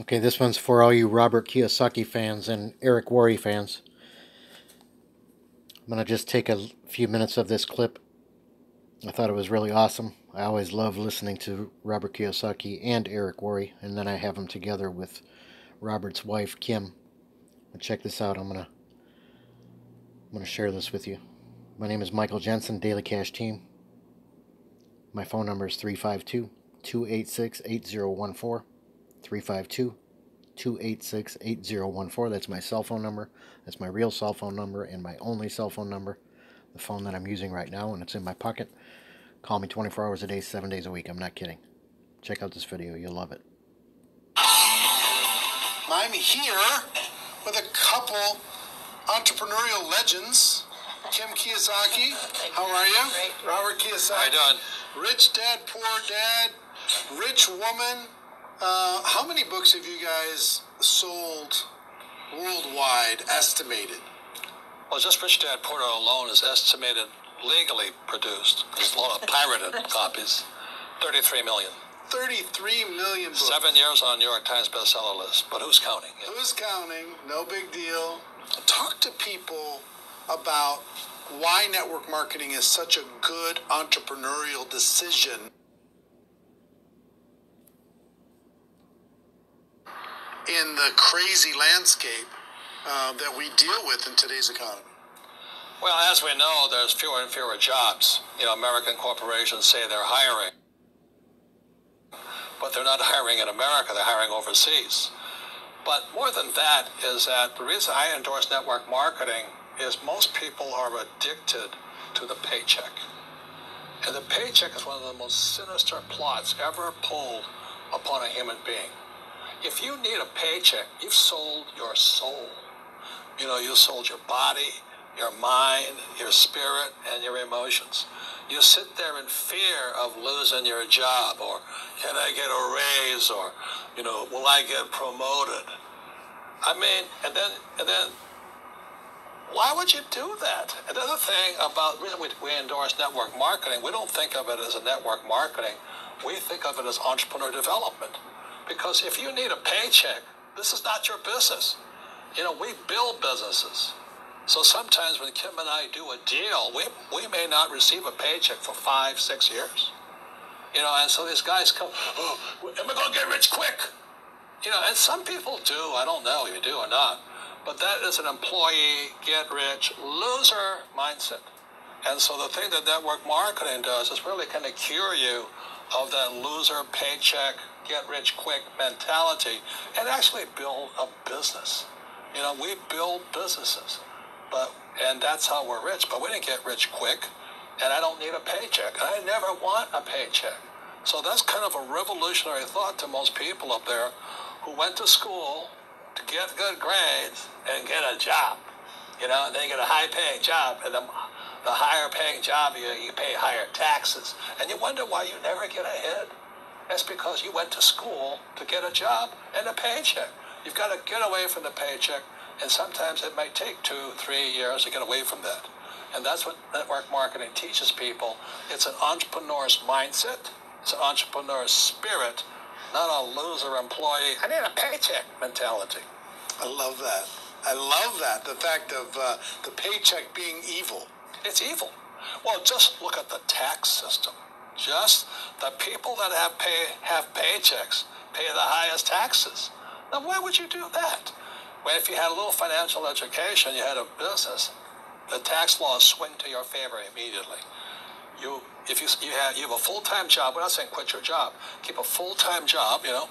Okay, this one's for all you Robert Kiyosaki fans and Eric Worre fans. I'm going to just take a few minutes of this clip. I thought it was really awesome. I always love listening to Robert Kiyosaki and Eric Worre, and then I have them together with Robert's wife, Kim. But check this out. I'm going to I'm going to share this with you. My name is Michael Jensen, Daily Cash Team. My phone number is 352 286 8014. 352 286 8014. That's my cell phone number. That's my real cell phone number and my only cell phone number. The phone that I'm using right now, and it's in my pocket. Call me 24 hours a day, 7 days a week. I'm not kidding. Check out this video. You'll love it. I'm here with a couple entrepreneurial legends. Kim Kiyosaki, how are you? Great. Robert Kiyosaki. How you doing? Rich Dad, Poor Dad, Rich Woman. Uh, how many books have you guys sold worldwide, estimated? Well, just Rich Dad Poor Dad alone is estimated legally produced. There's a lot of pirated copies. 33 million. 33 million books. Seven years on New York Times bestseller list, but who's counting? Who's counting? No big deal. Talk to people about why network marketing is such a good entrepreneurial decision. In the crazy landscape uh, that we deal with in today's economy. Well, as we know, there's fewer and fewer jobs. You know, American corporations say they're hiring, but they're not hiring in America, they're hiring overseas. But more than that is that the reason I endorse network marketing is most people are addicted to the paycheck. And the paycheck is one of the most sinister plots ever pulled upon a human being. If you need a paycheck, you've sold your soul. You know, you sold your body, your mind, your spirit, and your emotions. You sit there in fear of losing your job, or can I get a raise, or you know, will I get promoted? I mean, and then and then, why would you do that? Another thing about reason we, we endorse network marketing, we don't think of it as a network marketing. We think of it as entrepreneur development, because if you need a paycheck, this is not your business. You know, we build businesses. So sometimes when Kim and I do a deal, we, we may not receive a paycheck for five, six years. You know, and so these guys come, oh, am I going to get rich quick? You know, and some people do. I don't know if you do or not. But that is an employee, get rich, loser mindset. And so the thing that network marketing does is really kind of cure you of that loser paycheck, get rich quick mentality and actually build a business. You know, we build businesses, but and that's how we're rich. But we didn't get rich quick, and I don't need a paycheck. I never want a paycheck. So that's kind of a revolutionary thought to most people up there who went to school to get good grades and get a job. You know, and then you get a high paying job, and the, the higher paying job, you, you pay higher taxes. And you wonder why you never get ahead. That's because you went to school to get a job and a paycheck. You've got to get away from the paycheck, and sometimes it might take two, three years to get away from that. And that's what network marketing teaches people. It's an entrepreneur's mindset, it's an entrepreneur's spirit, not a loser employee. I need a paycheck mentality. I love that. I love that. The fact of uh, the paycheck being evil. It's evil. Well, just look at the tax system. Just the people that have pay have paychecks pay the highest taxes. Now, why would you do that? Well, if you had a little financial education, you had a business, the tax laws swing to your favor immediately. You, if you, you have you have a full time job, we're not saying quit your job. Keep a full time job, you know.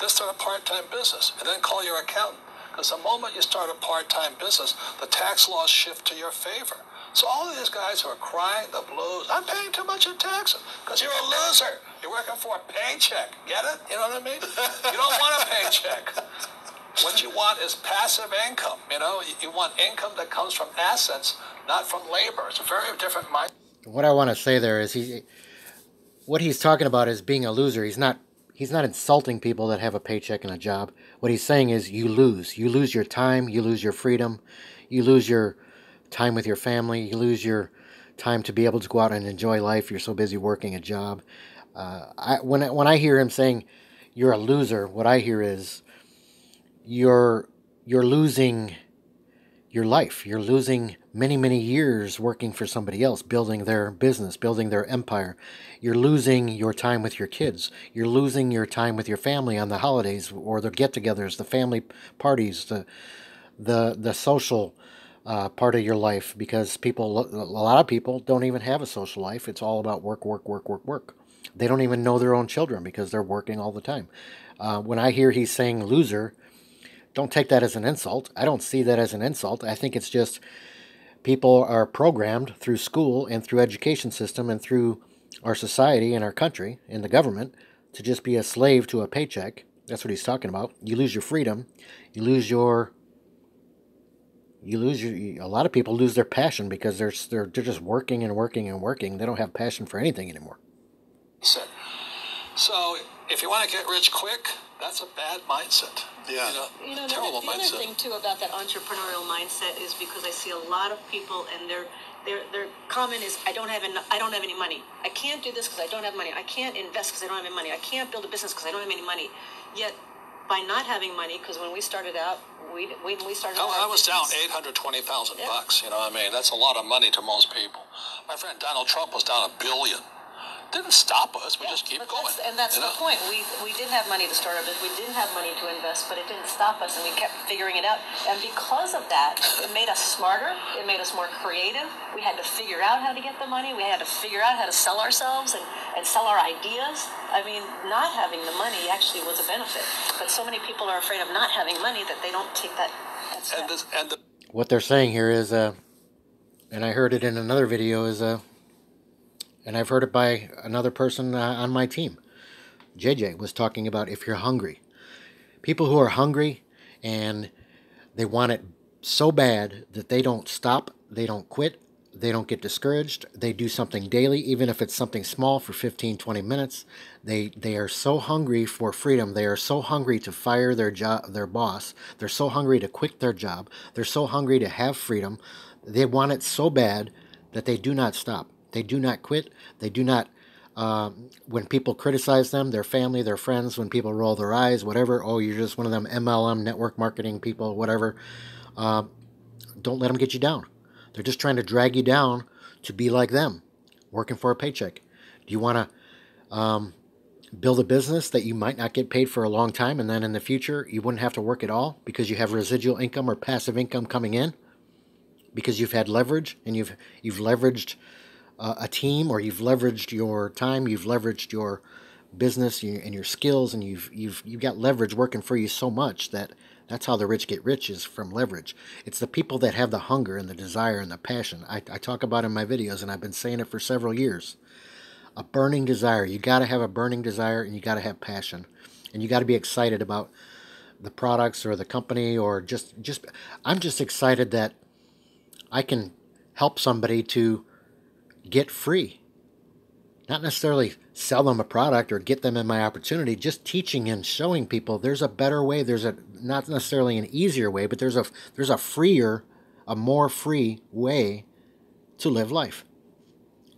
Then start a part time business, and then call your accountant. Because the moment you start a part time business, the tax laws shift to your favor. So all of these guys who are crying the blues, I'm paying too much in taxes because you're a loser. You're working for a paycheck. Get it? You know what I mean? You don't want a paycheck. What you want is passive income. You know, you want income that comes from assets, not from labor. It's a very different mind. What I want to say there is he, what he's talking about is being a loser. He's not he's not insulting people that have a paycheck and a job. What he's saying is you lose. You lose your time, you lose your freedom, you lose your time with your family, you lose your time to be able to go out and enjoy life. You're so busy working a job. Uh, I, when, I, when I hear him saying you're a loser, what I hear is you're you're losing your life. You're losing many, many years working for somebody else, building their business, building their empire. You're losing your time with your kids. You're losing your time with your family on the holidays or the get-togethers, the family parties, the the the social uh, part of your life because people, a lot of people don't even have a social life. It's all about work, work, work, work, work. They don't even know their own children because they're working all the time. Uh, when I hear he's saying loser, don't take that as an insult. I don't see that as an insult. I think it's just people are programmed through school and through education system and through our society and our country and the government to just be a slave to a paycheck. That's what he's talking about. You lose your freedom. You lose your you lose your a lot of people lose their passion because they're they're, they're just working and working and working. They don't have passion for anything anymore. So if you want to get rich quick, that's a bad mindset. Yeah. You know, you know terrible the, the other thing too about that entrepreneurial mindset is because I see a lot of people and their their their comment is I don't have en- I don't have any money. I can't do this because I don't have money. I can't invest because I don't have any money. I can't build a business because I don't have any money. Yet by not having money, because when we started out, we we, we started. Oh, I was down eight hundred twenty thousand yeah. bucks. You know, what I mean, that's a lot of money to most people. My friend Donald Trump was down a billion didn't stop us. We yeah, just keep going. That's, and that's the know? point. We we didn't have money to start our business. We didn't have money to invest, but it didn't stop us, and we kept figuring it out. And because of that, it made us smarter. It made us more creative. We had to figure out how to get the money. We had to figure out how to sell ourselves and, and sell our ideas. I mean, not having the money actually was a benefit. But so many people are afraid of not having money that they don't take that. that step. And, this, and the- what they're saying here is, uh, and I heard it in another video, is uh, and I've heard it by another person uh, on my team. JJ was talking about if you're hungry. People who are hungry and they want it so bad that they don't stop, they don't quit, they don't get discouraged. They do something daily, even if it's something small for 15, 20 minutes. They they are so hungry for freedom. They are so hungry to fire their job, their boss. They're so hungry to quit their job. They're so hungry to have freedom. They want it so bad that they do not stop. They do not quit. They do not, um, when people criticize them, their family, their friends, when people roll their eyes, whatever, oh, you're just one of them MLM network marketing people, whatever, uh, don't let them get you down. They're just trying to drag you down to be like them, working for a paycheck. Do you want to um, build a business that you might not get paid for a long time and then in the future you wouldn't have to work at all because you have residual income or passive income coming in? Because you've had leverage and you've you've leveraged uh, a team or you've leveraged your time, you've leveraged your business and your skills, and you've you've you've got leverage working for you so much that that's how the rich get rich is from leverage. It's the people that have the hunger and the desire and the passion. I, I talk about in my videos, and I've been saying it for several years. A burning desire. You got to have a burning desire, and you got to have passion, and you got to be excited about the products or the company or just just. I'm just excited that I can help somebody to get free. Not necessarily sell them a product or get them in my opportunity, just teaching and showing people there's a better way. There's a not necessarily an easier way, but there's a there's a freer, a more free way to live life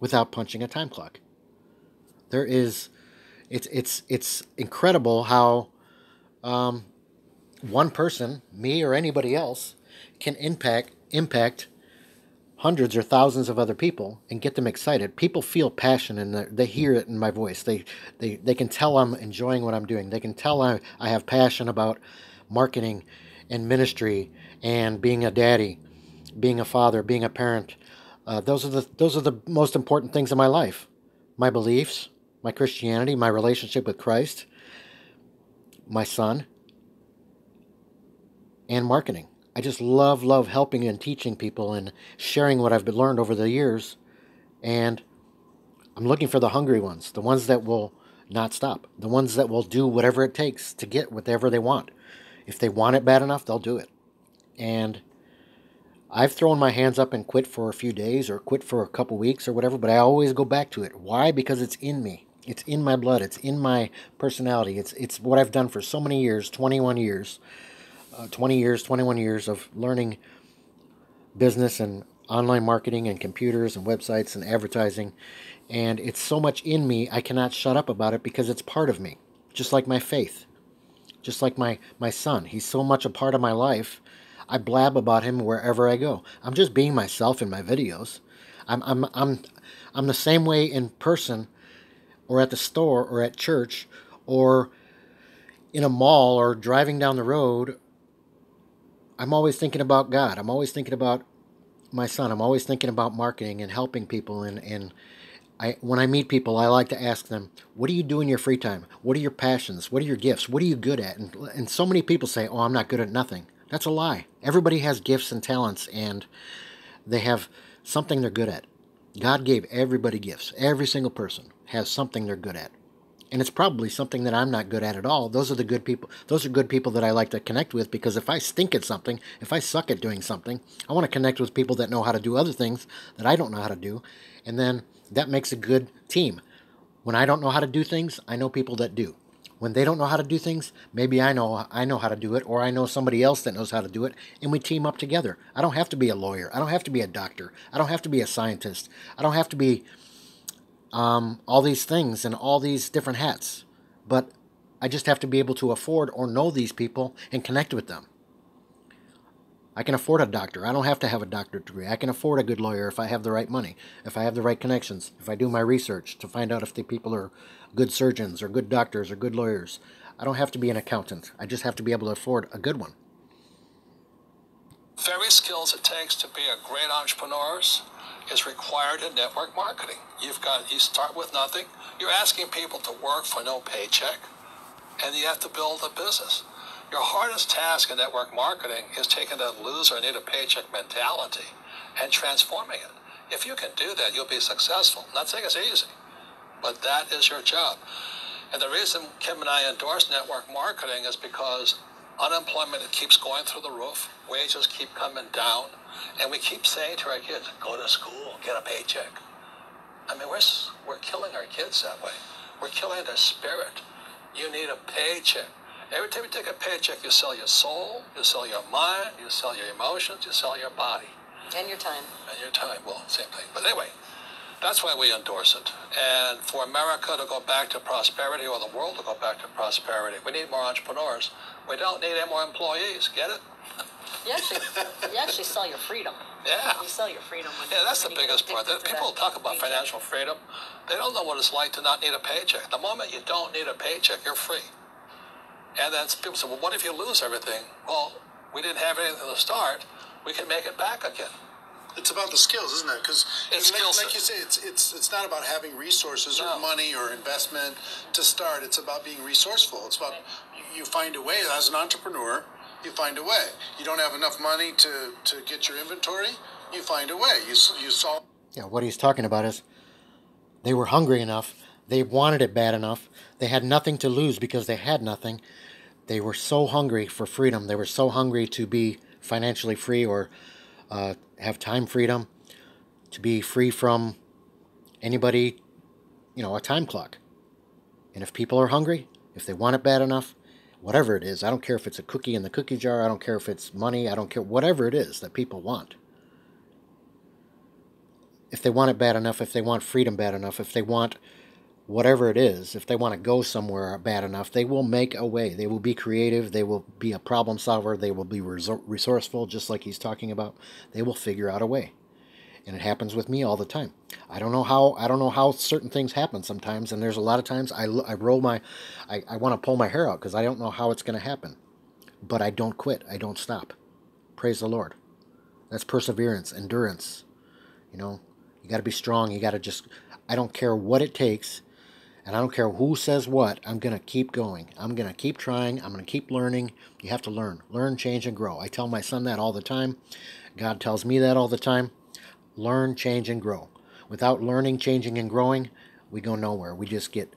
without punching a time clock. There is it's it's it's incredible how um, one person, me or anybody else, can impact impact hundreds or thousands of other people and get them excited. People feel passion and they hear it in my voice. They, they, they can tell I'm enjoying what I'm doing. They can tell I, I have passion about marketing and ministry and being a daddy, being a father, being a parent. Uh, those are the those are the most important things in my life. My beliefs, my Christianity, my relationship with Christ, my son, and marketing. I just love, love helping and teaching people and sharing what I've been learned over the years. And I'm looking for the hungry ones, the ones that will not stop, the ones that will do whatever it takes to get whatever they want. If they want it bad enough, they'll do it. And I've thrown my hands up and quit for a few days or quit for a couple weeks or whatever, but I always go back to it. Why? Because it's in me. It's in my blood. It's in my personality. It's it's what I've done for so many years, 21 years uh, 20 years, 21 years of learning business and online marketing and computers and websites and advertising. And it's so much in me, I cannot shut up about it because it's part of me, just like my faith. Just like my, my son. He's so much a part of my life. I blab about him wherever I go. I'm just being myself in my videos. I'm, I'm, I'm, I'm the same way in person or at the store or at church or in a mall or driving down the road. I'm always thinking about God. I'm always thinking about my son. I'm always thinking about marketing and helping people and, and I, when I meet people, I like to ask them, what do you do in your free time? What are your passions? What are your gifts? What are you good at? And, and so many people say, oh, I'm not good at nothing. That's a lie. Everybody has gifts and talents, and they have something they're good at. God gave everybody gifts. Every single person has something they're good at. And it's probably something that I'm not good at at all. Those are the good people. Those are good people that I like to connect with because if I stink at something, if I suck at doing something, I want to connect with people that know how to do other things that I don't know how to do. And then that makes a good team. When I don't know how to do things, I know people that do. When they don't know how to do things, maybe I know I know how to do it or I know somebody else that knows how to do it and we team up together. I don't have to be a lawyer. I don't have to be a doctor. I don't have to be a scientist. I don't have to be um, all these things and all these different hats. But I just have to be able to afford or know these people and connect with them. I can afford a doctor. I don't have to have a doctorate degree. I can afford a good lawyer if I have the right money, if I have the right connections, if I do my research to find out if the people are good surgeons or good doctors or good lawyers. I don't have to be an accountant. I just have to be able to afford a good one. Very skills it takes to be a great entrepreneur is required in network marketing. You've got you start with nothing. You're asking people to work for no paycheck, and you have to build a business. Your hardest task in network marketing is taking that loser need a paycheck mentality and transforming it. If you can do that, you'll be successful. Not saying it's easy, but that is your job. And the reason Kim and I endorse network marketing is because unemployment keeps going through the roof, wages keep coming down, and we keep saying to our kids, go to school, get a paycheck. I mean, we're, we're killing our kids that way. We're killing their spirit. You need a paycheck. Every time you take a paycheck, you sell your soul, you sell your mind, you sell your emotions, you sell your body. And your time. And your time. Well, same thing. But anyway, that's why we endorse it. And for America to go back to prosperity or the world to go back to prosperity, we need more entrepreneurs. We don't need any more employees. Get it? You actually, you actually sell your freedom. Yeah. You sell your freedom. When, yeah, that's the biggest part. People talk about paycheck. financial freedom. They don't know what it's like to not need a paycheck. The moment you don't need a paycheck, you're free. And then people say, well, what if you lose everything? Well, we didn't have anything to start. We can make it back again. It's about the skills, isn't it? Because like, like, you say, it's it's it's not about having resources no. or money or investment to start. It's about being resourceful. It's about you find a way as an entrepreneur. You find a way. You don't have enough money to to get your inventory. You find a way. You you solve. Yeah, what he's talking about is they were hungry enough. They wanted it bad enough. They had nothing to lose because they had nothing. They were so hungry for freedom. They were so hungry to be financially free or uh, have time freedom, to be free from anybody, you know, a time clock. And if people are hungry, if they want it bad enough, whatever it is, I don't care if it's a cookie in the cookie jar, I don't care if it's money, I don't care, whatever it is that people want. If they want it bad enough, if they want freedom bad enough, if they want whatever it is, if they want to go somewhere bad enough, they will make a way. They will be creative. They will be a problem solver. They will be resourceful, just like he's talking about. They will figure out a way. And it happens with me all the time. I don't know how I don't know how certain things happen sometimes, and there's a lot of times I, I roll my, I, I want to pull my hair out because I don't know how it's going to happen. But I don't quit. I don't stop. Praise the Lord. That's perseverance, endurance. You know, you got to be strong. You got to just, I don't care what it takes and I don't care who says what, I'm going to keep going. I'm going to keep trying. I'm going to keep learning. You have to learn. Learn, change, and grow. I tell my son that all the time. God tells me that all the time. Learn, change, and grow. Without learning, changing, and growing, we go nowhere. We just get,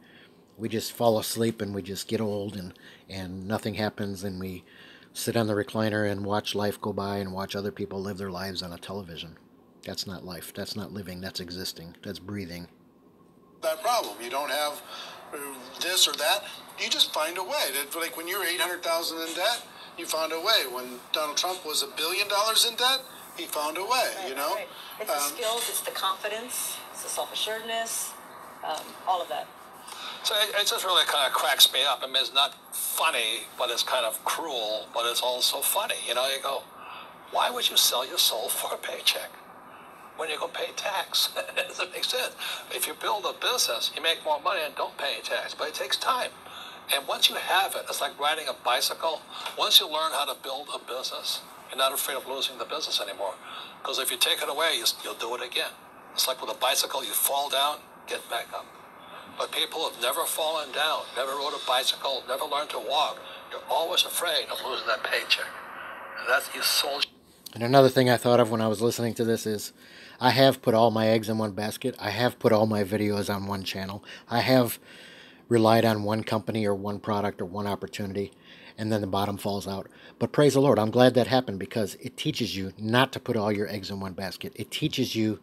we just fall asleep and we just get old and, and nothing happens and we sit on the recliner and watch life go by and watch other people live their lives on a television. That's not life. That's not living. That's existing. That's breathing that problem. You don't have uh, this or that. You just find a way. Like when you're 800,000 in debt, you found a way. When Donald Trump was a billion dollars in debt, he found a way, right, you know? Right. It's um, the skills, it's the confidence, it's the self-assuredness, um, all of that. So it, it just really kind of cracks me up. I mean, it's not funny, but it's kind of cruel, but it's also funny. You know, you go, why would you sell your soul for a paycheck? When you go pay tax. it doesn't make sense. If you build a business, you make more money and don't pay tax, but it takes time. And once you have it, it's like riding a bicycle. Once you learn how to build a business, you're not afraid of losing the business anymore. Because if you take it away, you, will do it again. It's like with a bicycle, you fall down, get back up. But people have never fallen down, never rode a bicycle, never learned to walk. You're always afraid of losing that paycheck. And that's you sold. And another thing I thought of when I was listening to this is I have put all my eggs in one basket. I have put all my videos on one channel. I have relied on one company or one product or one opportunity, and then the bottom falls out. But praise the Lord, I'm glad that happened because it teaches you not to put all your eggs in one basket. It teaches you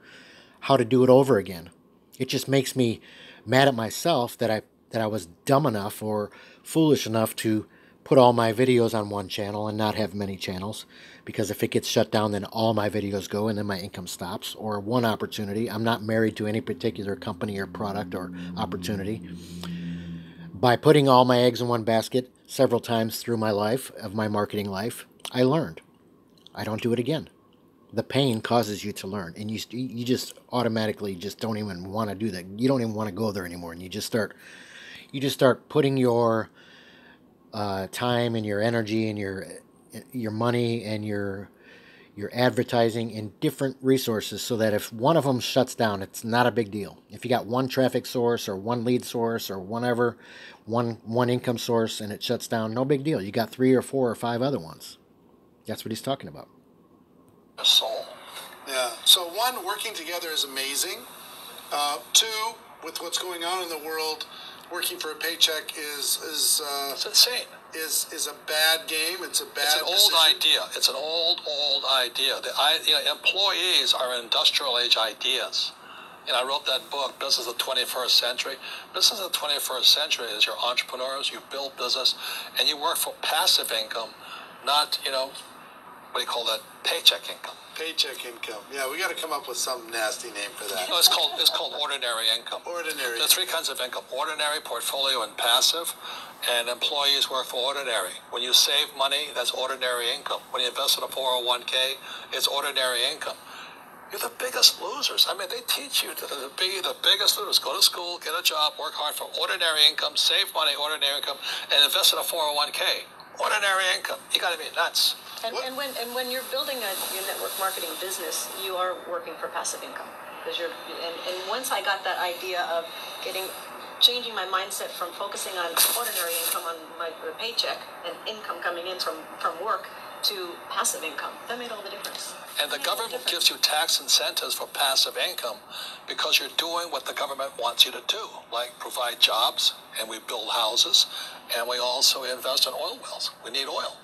how to do it over again. It just makes me mad at myself that I that I was dumb enough or foolish enough to put all my videos on one channel and not have many channels because if it gets shut down then all my videos go and then my income stops or one opportunity. I'm not married to any particular company or product or opportunity. By putting all my eggs in one basket several times through my life of my marketing life i learned. I don't do it again. The pain causes you to learn and you you just automatically just don't even want to do that. You don't even want to go there anymore and you just start you just start putting your uh, time and your energy and your your money and your your advertising in different resources so that if one of them shuts down it's not a big deal. If you got one traffic source or one lead source or whatever one one income source and it shuts down no big deal. You got three or four or five other ones. That's what he's talking about. A soul. Yeah. So one working together is amazing. Uh, two with what's going on in the world working for a paycheck is is uh, it's insane. Is is a bad game. It's a bad. It's an decision. old idea. It's an old old idea. The you know, employees are industrial age ideas. And I wrote that book, Business of the 21st Century. Business of the 21st Century is your entrepreneurs, you build business, and you work for passive income, not, you know, what do you call that? Paycheck income. Paycheck income. Yeah, we got to come up with some nasty name for that. No, it's called it's called ordinary income. Ordinary. There are three kinds of income: ordinary, portfolio, and passive. And employees work for ordinary. When you save money, that's ordinary income. When you invest in a 401k, it's ordinary income. You're the biggest losers. I mean, they teach you to be the biggest losers. Go to school, get a job, work hard for ordinary income, save money, ordinary income, and invest in a 401k. Ordinary income. You got to be nuts. And, and when and when you're building a your network marketing business, you are working for passive income because you're and, and once I got that idea of getting changing my mindset from focusing on ordinary income on my paycheck and income coming in from from work to passive income. That made all the difference. And the government gives you tax incentives for passive income because you're doing what the government wants you to do, like provide jobs, and we build houses, and we also invest in oil wells. We need oil.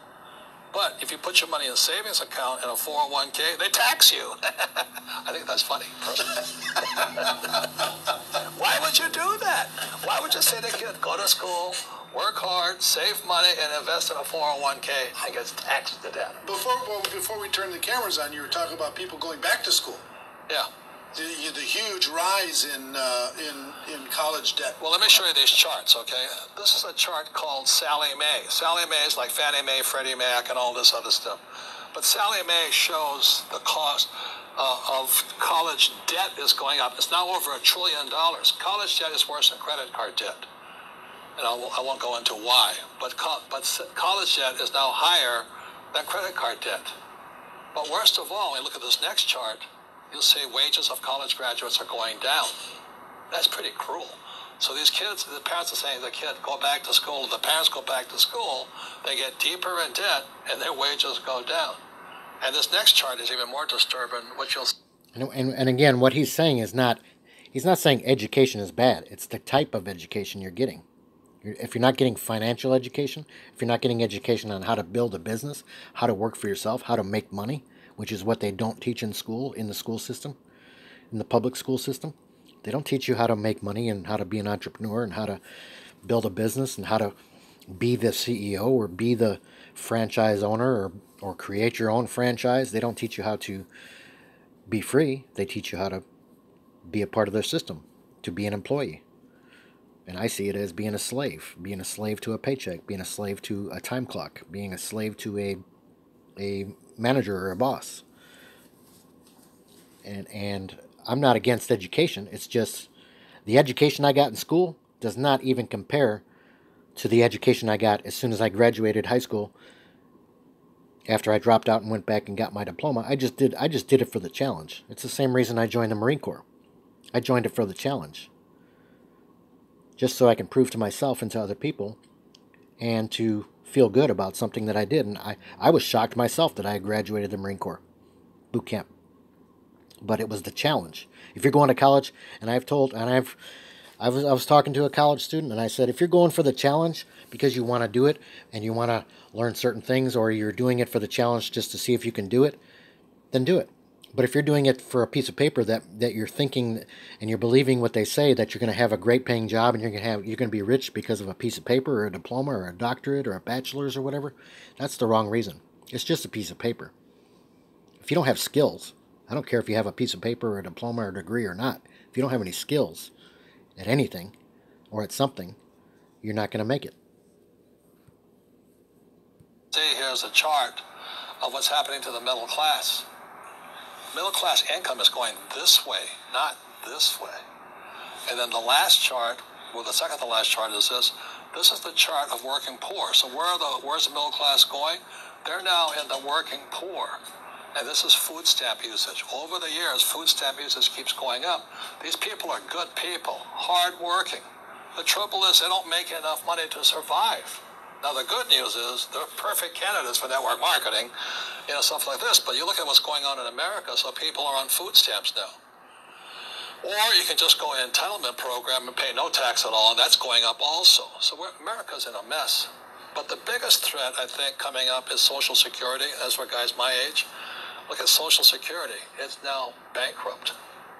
But if you put your money in a savings account in a 401k, they tax you. I think that's funny. Why would you do that? Why would you say to kid, go to school, work hard, save money, and invest in a 401k and gets taxed to death? Before, well, before we turn the cameras on, you were talking about people going back to school. Yeah the, the huge rise in, uh, in, in college debt. Well, let me show you these charts, okay? This is a chart called Sallie Mae. Sallie Mae is like Fannie Mae, Freddie Mac, and all this other stuff. But Sallie Mae shows the cost uh, of college debt is going up. It's now over a trillion dollars. College debt is worse than credit card debt. And I, I won't go into why, but, co- but college debt is now higher than credit card debt. But worst of all, you look at this next chart, you'll see wages of college graduates are going down. That's pretty cruel. So these kids, the parents are saying the kid, go back to school. The parents go back to school, they get deeper in debt and their wages go down. And this next chart is even more disturbing, which you'll and, and, and again, what he's saying is not, he's not saying education is bad. It's the type of education you're getting. If you're not getting financial education, if you're not getting education on how to build a business, how to work for yourself, how to make money, which is what they don't teach in school, in the school system, in the public school system. They don't teach you how to make money and how to be an entrepreneur and how to build a business and how to be the CEO or be the franchise owner or, or create your own franchise. They don't teach you how to be free. They teach you how to be a part of their system, to be an employee. And I see it as being a slave, being a slave to a paycheck, being a slave to a time clock, being a slave to a a manager or a boss. And and I'm not against education. It's just the education I got in school does not even compare to the education I got as soon as I graduated high school. After I dropped out and went back and got my diploma, I just did I just did it for the challenge. It's the same reason I joined the Marine Corps. I joined it for the challenge. Just so I can prove to myself and to other people and to feel good about something that I did. And I, I was shocked myself that I graduated the Marine Corps boot camp. But it was the challenge. If you're going to college, and I've told, and I've I was, I was talking to a college student and I said, if you're going for the challenge because you want to do it and you want to learn certain things or you're doing it for the challenge just to see if you can do it, then do it. But if you're doing it for a piece of paper that, that you're thinking and you're believing what they say that you're going to have a great paying job and you're going to have you're going to be rich because of a piece of paper or a diploma or a doctorate or a bachelor's or whatever, that's the wrong reason. It's just a piece of paper. If you don't have skills, I don't care if you have a piece of paper or a diploma or a degree or not. If you don't have any skills, at anything or at something, you're not going to make it. See, here's a chart of what's happening to the middle class. Middle class income is going this way, not this way. And then the last chart, well, the second to last chart is this. This is the chart of working poor. So where are the where's the middle class going? They're now in the working poor. And this is food stamp usage. Over the years, food stamp usage keeps going up. These people are good people, hardworking. The trouble is they don't make enough money to survive. Now the good news is they're perfect candidates for network marketing, you know, stuff like this. But you look at what's going on in America, so people are on food stamps now. Or you can just go in entitlement program and pay no tax at all, and that's going up also. So America's in a mess. But the biggest threat, I think, coming up is Social Security, as for guys my age. Look at Social Security. It's now bankrupt.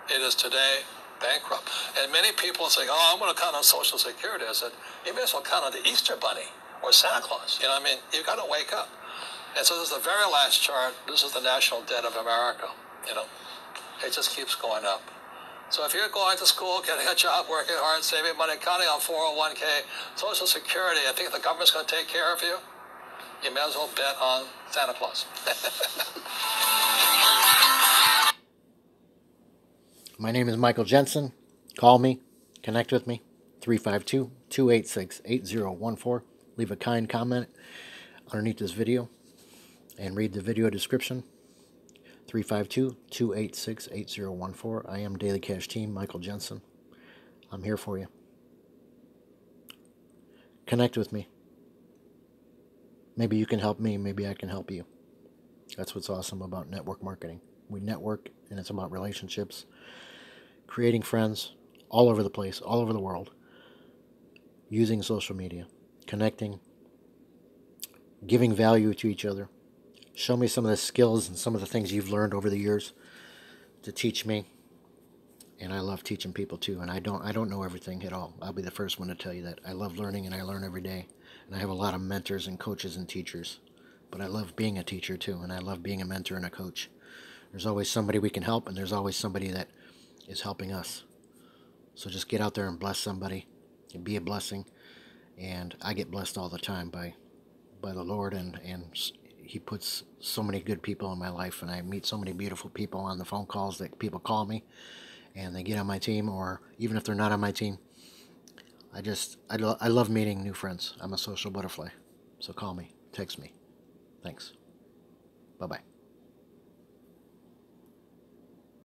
It is today bankrupt. And many people say, oh, I'm going to count on Social Security. I said, you may as well count on the Easter Bunny or Santa Claus. You know I mean? You've got to wake up. And so this is the very last chart. This is the national debt of America. You know, it just keeps going up. So if you're going to school, getting a job, working hard, saving money, counting on 401k, Social Security, I think the government's going to take care of you you may as well bet on Santa Claus. My name is Michael Jensen. Call me, connect with me, 352 286 8014. Leave a kind comment underneath this video and read the video description. 352 286 8014. I am Daily Cash Team, Michael Jensen. I'm here for you. Connect with me. Maybe you can help me, maybe I can help you. That's what's awesome about network marketing. We network, and it's about relationships, creating friends all over the place, all over the world, using social media, connecting, giving value to each other. Show me some of the skills and some of the things you've learned over the years to teach me. And I love teaching people too. And I don't I don't know everything at all. I'll be the first one to tell you that. I love learning and I learn every day. And I have a lot of mentors and coaches and teachers. But I love being a teacher too, and I love being a mentor and a coach. There's always somebody we can help, and there's always somebody that is helping us. So just get out there and bless somebody and be a blessing. And I get blessed all the time by by the Lord and and he puts so many good people in my life and I meet so many beautiful people on the phone calls that people call me and they get on my team or even if they're not on my team I just, I, lo- I love meeting new friends. I'm a social butterfly. So call me, text me. Thanks. Bye bye.